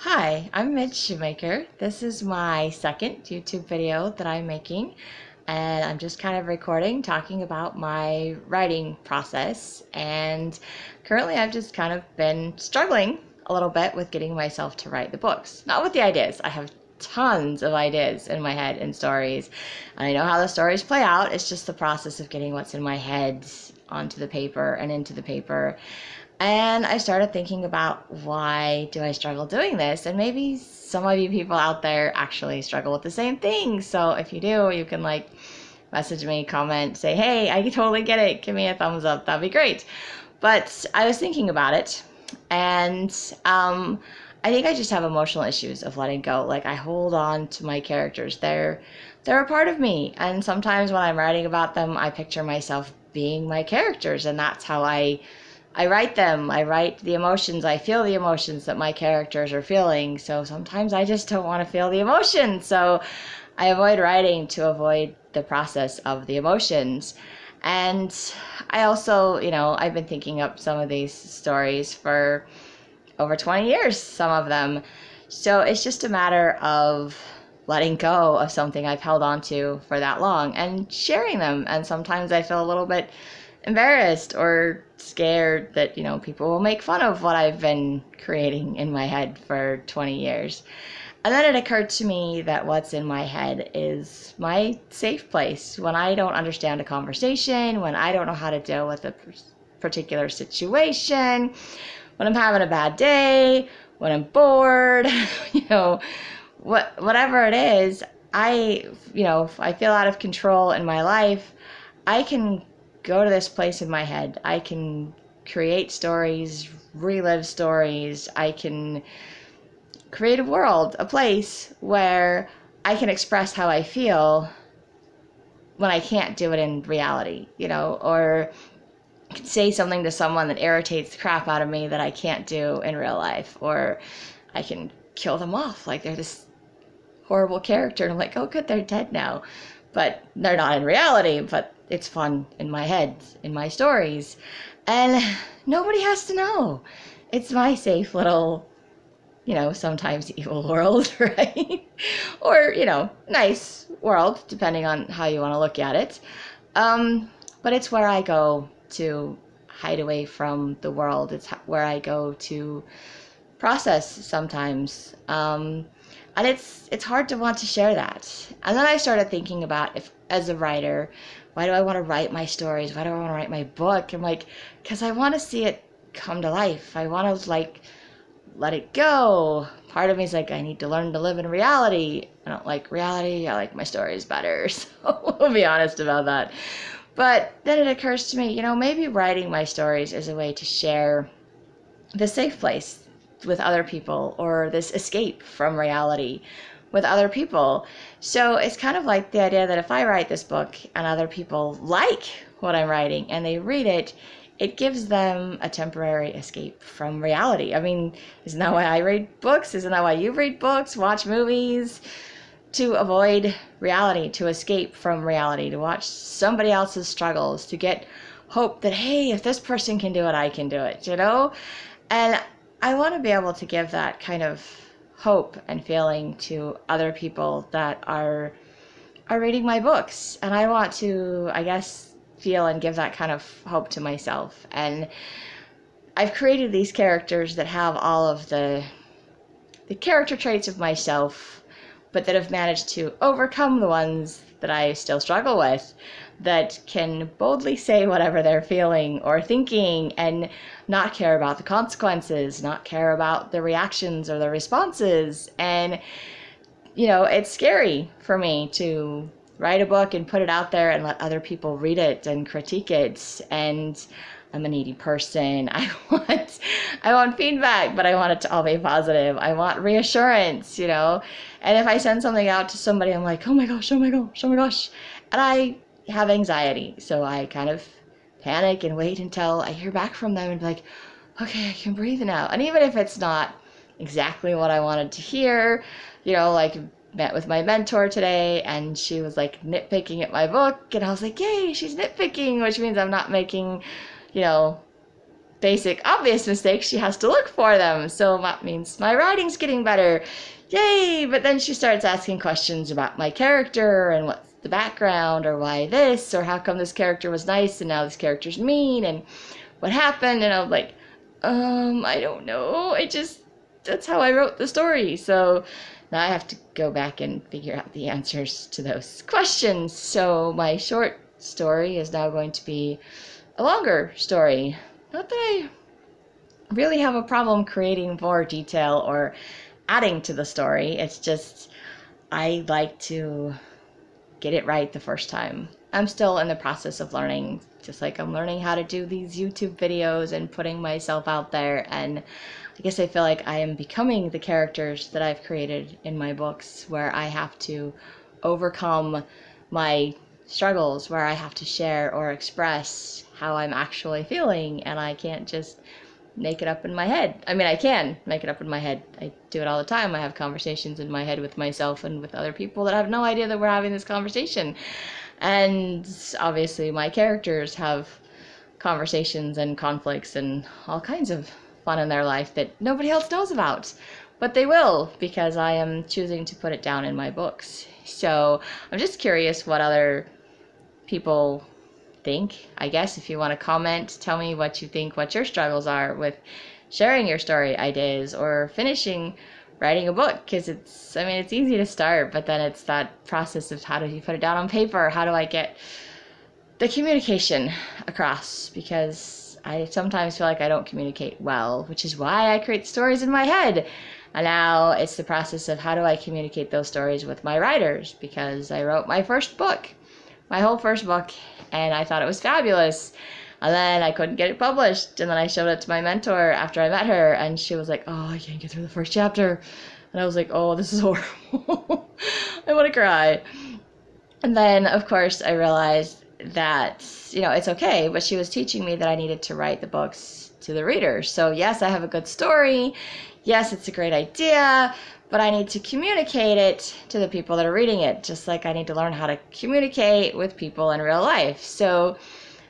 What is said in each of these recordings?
Hi, I'm Midge Shoemaker. This is my second YouTube video that I'm making, and I'm just kind of recording talking about my writing process. And currently, I've just kind of been struggling a little bit with getting myself to write the books. Not with the ideas, I have tons of ideas in my head and stories. I know how the stories play out, it's just the process of getting what's in my head onto the paper and into the paper. And I started thinking about why do I struggle doing this? And maybe some of you people out there actually struggle with the same thing. So if you do, you can like message me, comment, say, hey, I totally get it. Give me a thumbs up. That'd be great. But I was thinking about it and um, I think I just have emotional issues of letting go. Like I hold on to my characters. They're they're a part of me. And sometimes when I'm writing about them, I picture myself being my characters and that's how I I write them. I write the emotions. I feel the emotions that my characters are feeling. So sometimes I just don't want to feel the emotions. So I avoid writing to avoid the process of the emotions. And I also, you know, I've been thinking up some of these stories for over 20 years, some of them. So it's just a matter of letting go of something I've held on to for that long and sharing them. And sometimes I feel a little bit embarrassed or scared that you know people will make fun of what I've been creating in my head for 20 years. And then it occurred to me that what's in my head is my safe place. When I don't understand a conversation, when I don't know how to deal with a particular situation, when I'm having a bad day, when I'm bored, you know, what whatever it is, I, you know, I feel out of control in my life, I can go to this place in my head. I can create stories, relive stories. I can create a world, a place where I can express how I feel when I can't do it in reality, you know, or say something to someone that irritates the crap out of me that I can't do in real life, or I can kill them off like they're this horrible character. And I'm like, oh, good, they're dead now. But they're not in reality, but it's fun in my head, in my stories. And nobody has to know. It's my safe little, you know, sometimes evil world, right? or, you know, nice world, depending on how you want to look at it. Um, but it's where I go to hide away from the world. It's where I go to process sometimes. Um, and it's it's hard to want to share that. And then I started thinking about if as a writer, why do I want to write my stories? Why do I want to write my book? I'm like, because I want to see it come to life. I want to like let it go. Part of me is like, I need to learn to live in reality. I don't like reality. I like my stories better. So we'll be honest about that. But then it occurs to me, you know, maybe writing my stories is a way to share the safe place with other people or this escape from reality with other people. So it's kind of like the idea that if I write this book and other people like what I'm writing and they read it, it gives them a temporary escape from reality. I mean, isn't that why I read books? Isn't that why you read books, watch movies? To avoid reality, to escape from reality, to watch somebody else's struggles, to get hope that, hey, if this person can do it, I can do it, you know? And I want to be able to give that kind of hope and feeling to other people that are are reading my books. And i want to i guess feel and give that kind of hope to myself. And i've created these characters that have all of the the character traits of myself but that have managed to overcome the ones that i still struggle with that can boldly say whatever they're feeling or thinking and not care about the consequences, not care about the reactions or the responses. And, you know, it's scary for me to write a book and put it out there and let other people read it and critique it. And I'm a needy person. I want I want feedback, but I want it to all be positive. I want reassurance, you know. And if I send something out to somebody, I'm like, oh my gosh, oh my gosh, oh my gosh. And I have anxiety. So I kind of panic and wait until I hear back from them and be like, okay, I can breathe now. And even if it's not exactly what I wanted to hear, you know, like met with my mentor today and she was like nitpicking at my book and I was like, yay, she's nitpicking, which means I'm not making, you know, basic, obvious mistakes, she has to look for them. So that means my writing's getting better. Yay! But then she starts asking questions about my character and what's the background or why this or how come this character was nice and now this character's mean and what happened. And I'm like, um, I don't know. I just, that's how I wrote the story. So now I have to go back and figure out the answers to those questions. So my short story is now going to be a longer story. Not that I really have a problem creating more detail or adding to the story. It's just I like to get it right the first time. I'm still in the process of learning, just like I'm learning how to do these YouTube videos and putting myself out there. And I guess I feel like I am becoming the characters that I've created in my books, where I have to overcome my struggles, where I have to share or express how I'm actually feeling, and I can't just make it up in my head. I mean, I can make it up in my head. I do it all the time. I have conversations in my head with myself and with other people that have no idea that we're having this conversation. And obviously, my characters have conversations and conflicts and all kinds of fun in their life that nobody else knows about. But they will because I am choosing to put it down in my books. So I'm just curious what other people think. I guess if you want to comment, tell me what you think, what your struggles are with sharing your story ideas or finishing writing a book because it's I mean it's easy to start, but then it's that process of how do you put it down on paper? How do I get the communication across because I sometimes feel like I don't communicate well, which is why I create stories in my head. And now it's the process of how do I communicate those stories with my writers because I wrote my first book, my whole first book, and I thought it was fabulous. And then I couldn't get it published. And then I showed it to my mentor after I met her, and she was like, Oh, I can't get through the first chapter. And I was like, Oh, this is horrible. I want to cry. And then, of course, I realized that, you know, it's okay, but she was teaching me that I needed to write the books to the readers. So, yes, I have a good story. Yes, it's a great idea, but I need to communicate it to the people that are reading it, just like I need to learn how to communicate with people in real life. So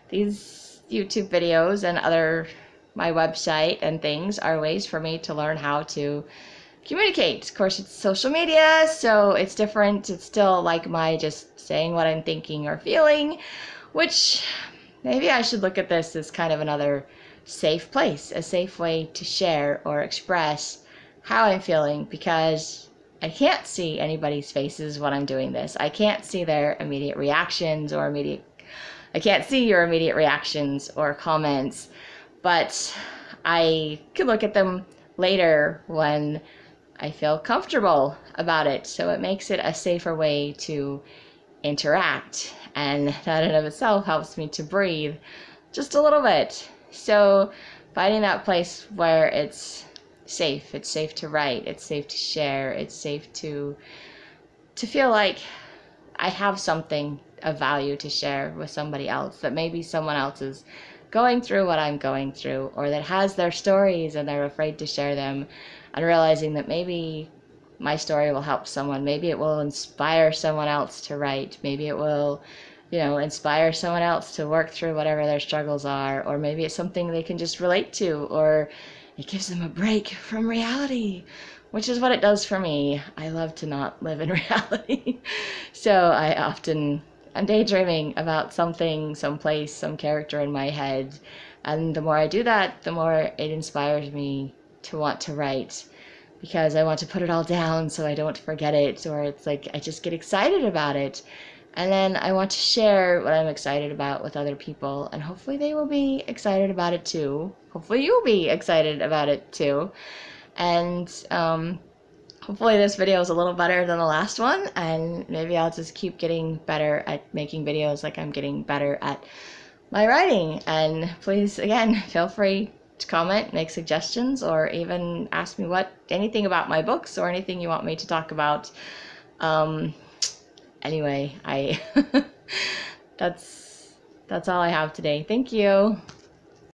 these YouTube videos and other my website and things are ways for me to learn how to communicate. Of course, it's social media, so it's different. It's still like my just saying what I'm thinking or feeling, which maybe I should look at this as kind of another safe place, a safe way to share or express how I'm feeling because I can't see anybody's faces when I'm doing this. I can't see their immediate reactions or immediate I can't see your immediate reactions or comments, but I can look at them later when I feel comfortable about it. So it makes it a safer way to interact. And that in of itself helps me to breathe just a little bit. So finding that place where it's safe. It's safe to write. It's safe to share. It's safe to to feel like I have something of value to share with somebody else that maybe someone else is going through what I'm going through or that has their stories and they're afraid to share them and realizing that maybe my story will help someone. Maybe it will inspire someone else to write. Maybe it will, you know, inspire someone else to work through whatever their struggles are. Or maybe it's something they can just relate to. Or it gives them a break from reality, which is what it does for me. I love to not live in reality. so I often I'm daydreaming about something, some place, some character in my head. And the more I do that, the more it inspires me to want to write because I want to put it all down so I don't forget it, or it's like I just get excited about it. And then I want to share what I'm excited about with other people, and hopefully they will be excited about it too. Hopefully you'll be excited about it too. And um, hopefully this video is a little better than the last one, and maybe I'll just keep getting better at making videos like I'm getting better at my writing. And please, again, feel free to comment, make suggestions, or even ask me what anything about my books or anything you want me to talk about. Um, anyway, I that's that's all I have today. Thank you.